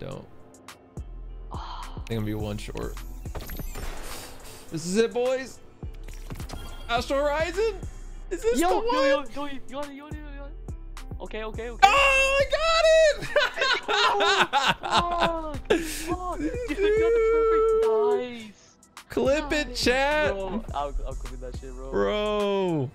Don't. Ah. I think I'm gonna be one short. This is it, boys. Astral Horizon. Is this Yo, the yo, one? yo, yo, you want it, you want it, you want it. Okay, okay, okay. Oh, I got oh, Fuck, it! fuck, dude, you got the perfect. Nice. Clip it, chat. Bro, I'll, I'll clip that shit, bro. Bro.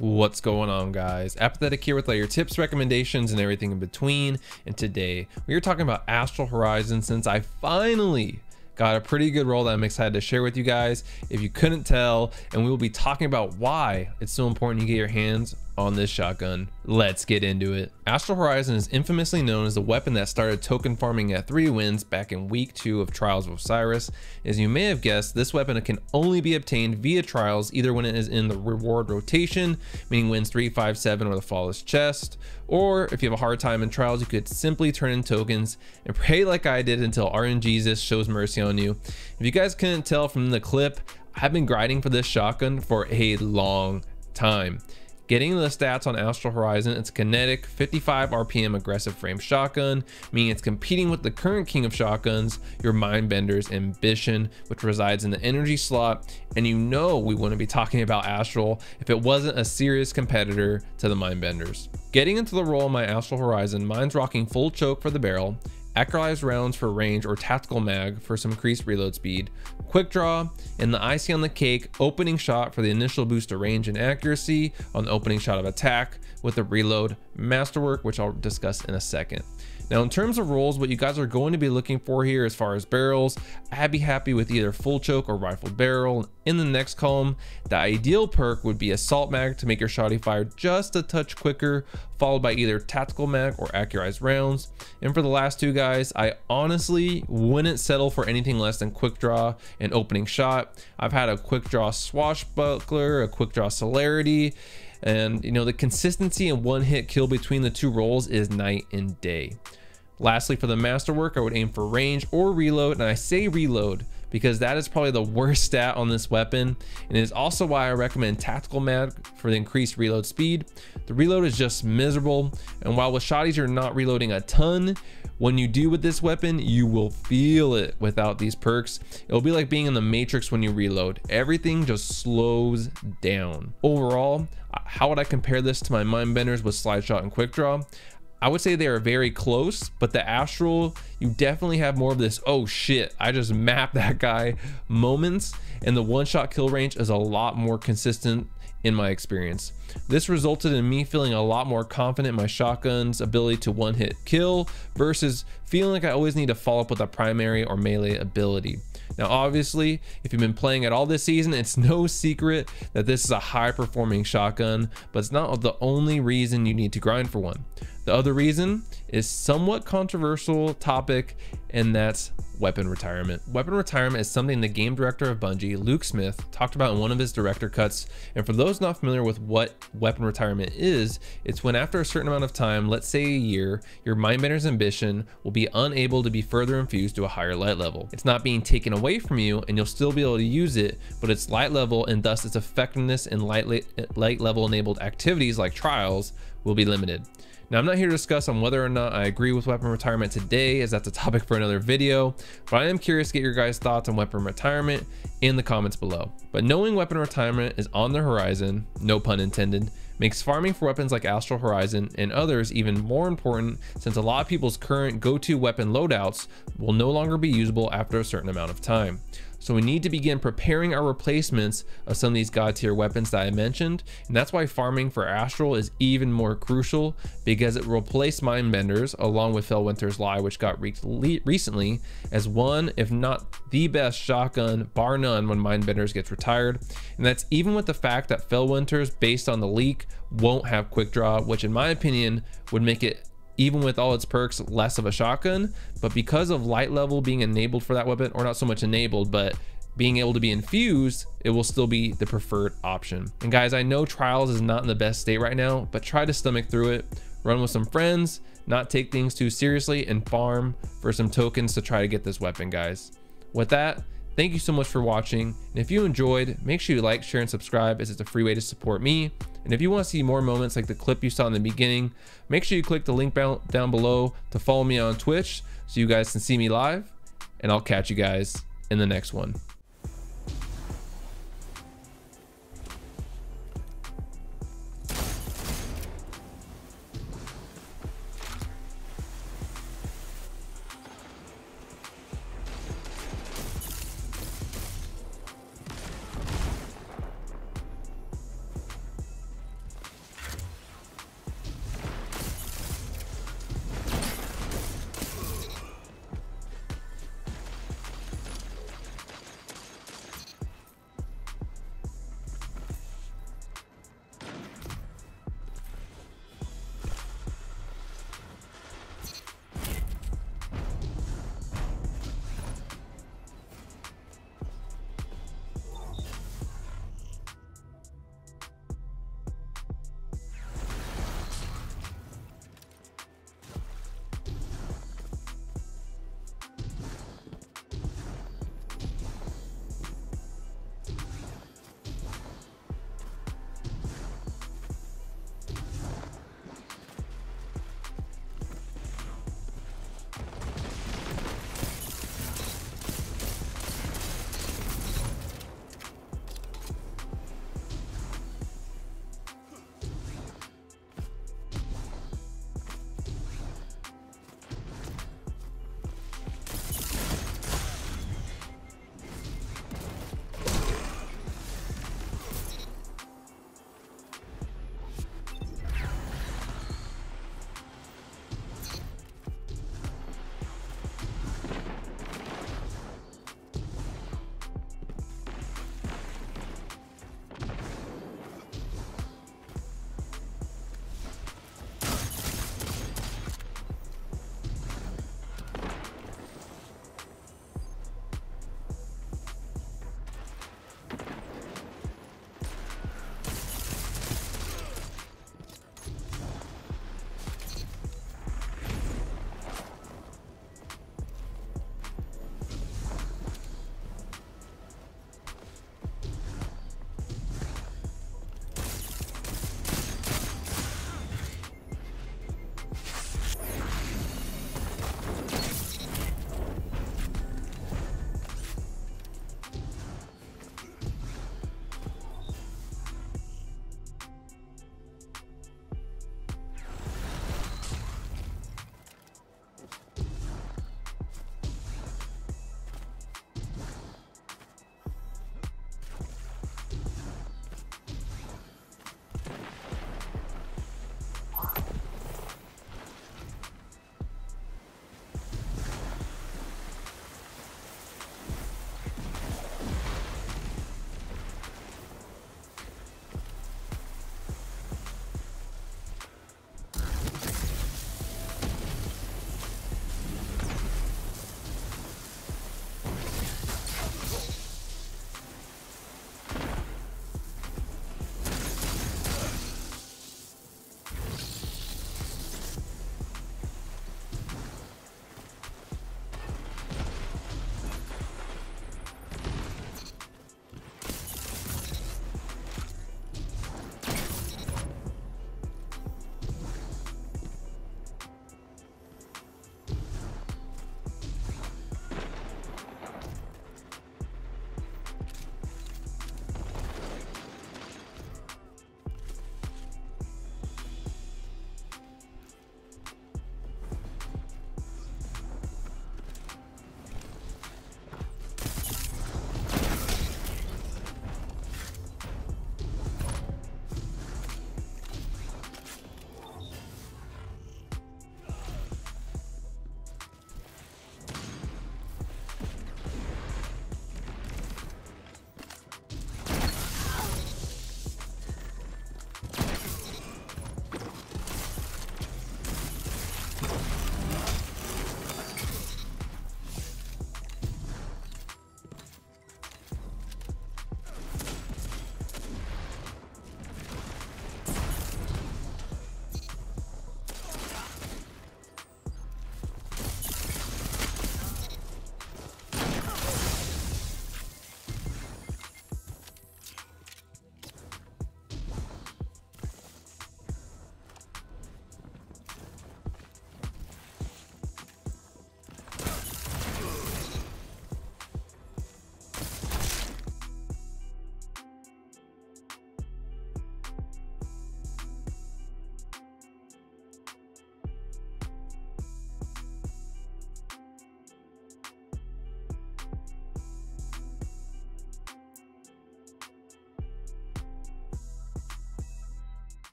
What's going on, guys? Apathettic here with all your tips, recommendations, and everything in between. And today we are talking about Astral Horizon since I finally got a pretty good roll that I'm excited to share with you guys. If you couldn't tell, and we will be talking about why it's so important you get your hands on this shotgun. Let's get into it. Astral Horizon is infamously known as the weapon that started token farming at 3 wins back in week 2 of Trials of Osiris. As you may have guessed, this weapon can only be obtained via Trials either when it is in the reward rotation, meaning wins 3, 5, 7 or the flawless chest, or if you have a hard time in Trials, you could simply turn in tokens and pray like I did until RNGesus shows mercy on you. If you guys couldn't tell from the clip, I've been grinding for this shotgun for a long time. Getting the stats on Astral Horizon, it's kinetic 55 RPM aggressive frame shotgun, meaning it's competing with the current king of shotguns, your Mindbender's Ambition, which resides in the energy slot. And you know we wouldn't be talking about Astral if it wasn't a serious competitor to the Mindbenders. Getting into the roll of my Astral Horizon, mine's rocking full choke for the barrel, Accurized rounds for range or tactical mag for some increased reload speed, quick draw, and the icing on the cake opening shot for the initial boost to range and accuracy on the opening shot of attack with the reload masterwork, which I'll discuss in a second. Now, in terms of rolls, what you guys are going to be looking for here as far as barrels, I'd be happy with either full choke or rifled barrel. In the next column, the ideal perk would be assault mag to make your shotty fire just a touch quicker, followed by either tactical mag or accurized rounds. And for the last two guys, I honestly wouldn't settle for anything less than quick draw and opening shot. I've had a quick draw swashbuckler, a quick draw celerity, and you know the consistency and one hit kill between the two rolls is night and day Lastly, for the masterwork, I would aim for range or reload, and I say reload because that is probably the worst stat on this weapon, and it is also why I recommend tactical mag for the increased reload speed. The reload is just miserable, and while with shotties you're not reloading a ton, when you do with this weapon, you will feel it without these perks. It'll be like being in the Matrix when you reload. Everything just slows down. Overall, how would I compare this to my Mindbenders with Slide Shot and Quick Draw? I would say they are very close, but the Astral, you definitely have more of this, oh shit, I just mapped that guy moments, and the one-shot kill range is a lot more consistent in my experience. This resulted in me feeling a lot more confident in my shotgun's ability to one-hit kill versus feeling like I always need to follow up with a primary or melee ability. Now, obviously, if you've been playing at all this season, it's no secret that this is a high performing shotgun, but it's not the only reason you need to grind for one. The other reason is somewhat controversial topic, and that's weapon retirement. Weapon retirement is something the game director of Bungie, Luke Smith, talked about in one of his director cuts. And for those not familiar with what weapon retirement is, it's when after a certain amount of time, let's say a year, your Mindbender's ambition will be unable to be further infused to a higher light level. It's not being taken away from you and you'll still be able to use it, but it's light level and thus its effectiveness in light, light level enabled activities like trials will be limited. Now, I'm not here to discuss on whether or not I agree with weapon retirement today, as that's a topic for another video, but I am curious to get your guys' thoughts on weapon retirement in the comments below. But knowing weapon retirement is on the horizon, no pun intended, makes farming for weapons like Astral Horizon and others even more important since a lot of people's current go-to weapon loadouts will no longer be usable after a certain amount of time. So we need to begin preparing our replacements of some of these god tier weapons that I mentioned. And that's why farming for Astral is even more crucial because it replaced Mindbenders along with Felwinter's Lie, which got leaked recently as one, if not the best shotgun, bar none, when Mindbenders gets retired. And that's even with the fact that Felwinter's, based on the leak, won't have quick draw, which in my opinion would make it even with all its perks, less of a shotgun. But because of light level being enabled for that weapon, or not so much enabled, but being able to be infused, it will still be the preferred option. And guys, I know Trials is not in the best state right now, but try to stomach through it, run with some friends, not take things too seriously, and farm for some tokens to try to get this weapon, guys. With that, Thank you so much for watching. And if you enjoyed, make sure you like, share, and subscribe as it's a free way to support me. And if you want to see more moments like the clip you saw in the beginning, make sure you click the link down below to follow me on Twitch so you guys can see me live. And I'll catch you guys in the next one.